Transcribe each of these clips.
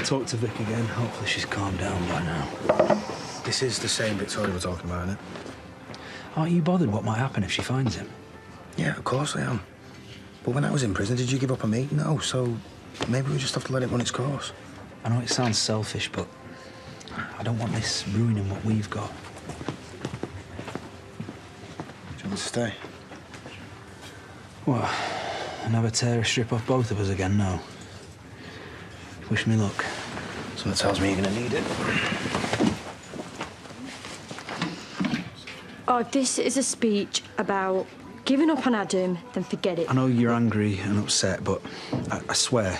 I'll talk to Vic again. Hopefully she's calmed down by now. This is the same Victoria we're talking about, isn't it? Aren't you bothered what might happen if she finds him? Yeah, of course I am. But when I was in prison, did you give up on me? No, so maybe we just have to let it run its course. I know it sounds selfish, but I don't want this ruining what we've got. Do you want to stay? What? Another tear a strip off both of us again? No. Wish me luck. Something tells me you're going to need it. Oh, if this is a speech about giving up on Adam, then forget it. I know you're angry and upset, but I, I swear,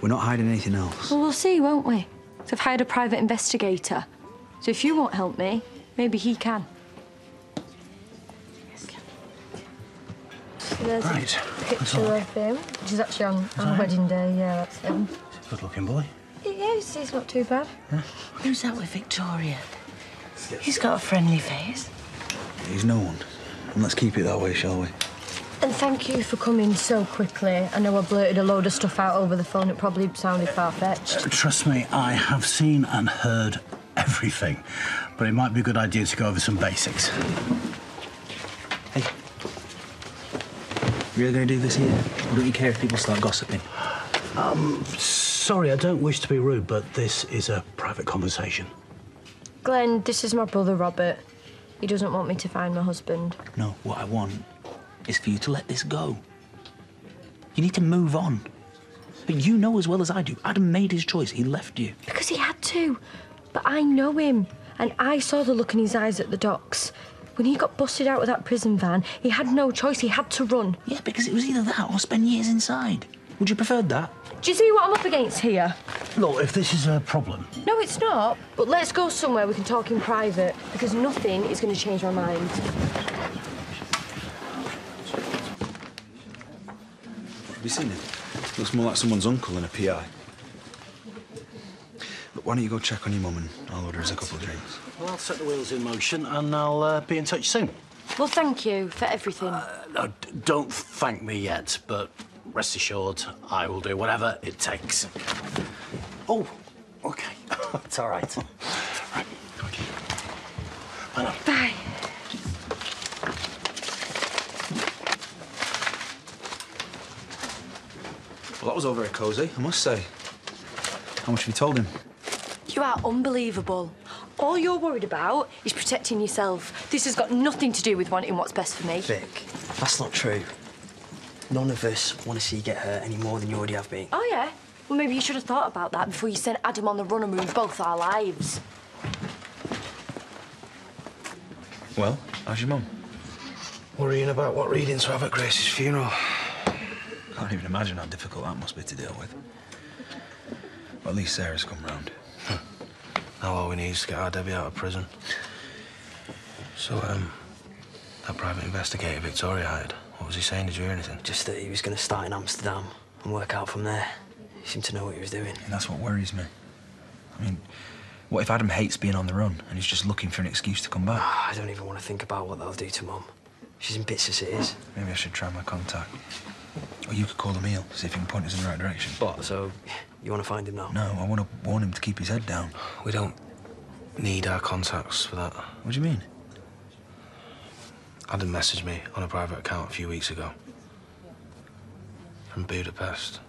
we're not hiding anything else. Well, we'll see, won't we? So I've hired a private investigator. So if you won't help me, maybe he can. So there's Right, a picture of him, which is actually on our wedding day. Yeah, that's him. Good looking boy. Yeah, he's, he's not too bad. Who's that with Victoria? He's got a friendly face. He's no one. And let's keep it that way, shall we? And thank you for coming so quickly. I know I blurted a load of stuff out over the phone. It probably sounded far-fetched. Uh, trust me, I have seen and heard everything. But it might be a good idea to go over some basics. Hey. Really gonna do this here? Or don't you care if people start gossiping? Um, Sorry, I don't wish to be rude, but this is a private conversation. Glenn, this is my brother Robert. He doesn't want me to find my husband. No, what I want is for you to let this go. You need to move on. But you know as well as I do, Adam made his choice. He left you. Because he had to. But I know him. And I saw the look in his eyes at the docks. When he got busted out of that prison van, he had no choice. He had to run. Yeah, because it was either that or spend years inside. Would you prefer that? Do you see what I'm up against here? Look, if this is a problem, No, it's not. But let's go somewhere we can talk in private. Because nothing is going to change my mind. Have you seen him? Looks more like someone's uncle than a PI. Look, why don't you go check on your mum and I'll order us a couple of drinks. well, I'll set the wheels in motion and I'll uh, be in touch soon. Well, thank you for everything. No, don't thank me yet, but rest assured, I will do whatever it takes. Oh, okay. it's all right. Right, okay. I know. Bye. Well, that was all very cosy, I must say. How much have you told him? You are unbelievable. All you're worried about is protecting yourself. This has got nothing to do with wanting what's best for me. Vic, that's not true. None of us want to see you get hurt any more than you already have been. Oh, yeah? Well, maybe you should have thought about that before you sent Adam on the run and ruined both our lives. Well, how's your mum? Worrying about what readings to have at Grace's funeral. Can't even imagine how difficult that must be to deal with. Well, at least Sarah's come round. Now all we need is to get our Debbie out of prison. So, um, that private investigator Victoria hired, what was he saying? Did you hear anything? Just that he was going to start in Amsterdam and work out from there. He seemed to know what he was doing. And that's what worries me. I mean, what if Adam hates being on the run and he's just looking for an excuse to come back? Ah, I don't even want to think about what that'll do to Mum. She's in bits as it is. Maybe I should try my contact. Or you could call Emil, see if he can point us in the right direction. But, so, you want to find him now? No, I want to warn him to keep his head down. We don't need our contacts for that. What do you mean? Adam messaged me on a private account a few weeks ago. From Budapest.